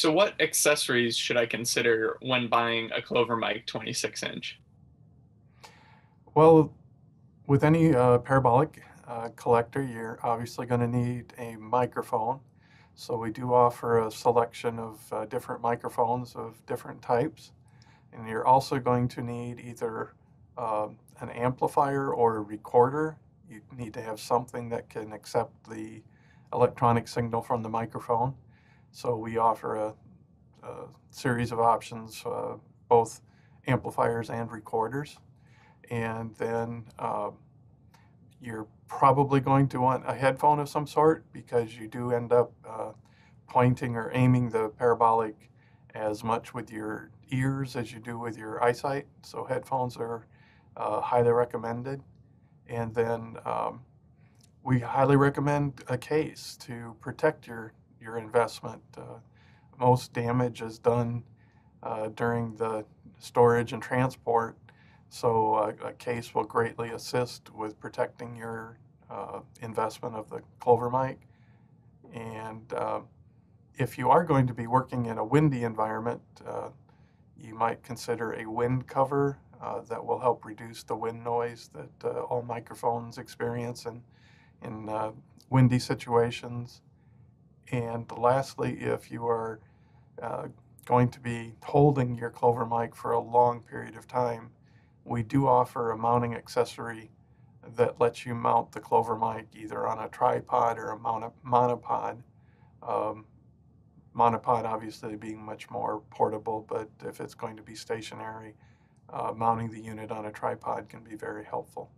So, what accessories should I consider when buying a KLOVER MiK 26 inch? Well, with any uh, parabolic uh, collector, you're obviously going to need a microphone. So we do offer a selection of uh, different microphones of different types. And you're also going to need either um, an amplifier or a recorder. You need to have something that can accept the electronic signal from the microphone. So we offer a, a series of options, uh, both amplifiers and recorders. And then uh, you're probably going to want a headphone of some sort because you do end up uh, pointing or aiming the parabolic as much with your ears as you do with your eyesight. So headphones are uh, highly recommended. And then um, we highly recommend a case to protect your, your investment. Uh, most damage is done uh, during the storage and transport, so a, a case will greatly assist with protecting your uh, investment of the KLOVER MiK. And if you are going to be working in a windy environment, you might consider a wind cover uh, that will help reduce the wind noise that uh, all microphones experience in, in uh, windy situations. And lastly, if you are uh, going to be holding your KLOVER MiK for a long period of time, we do offer a mounting accessory that lets you mount the KLOVER MiK either on a tripod or a monopod. Um, monopod obviously being much more portable, but if it's going to be stationary, uh, mounting the unit on a tripod can be very helpful.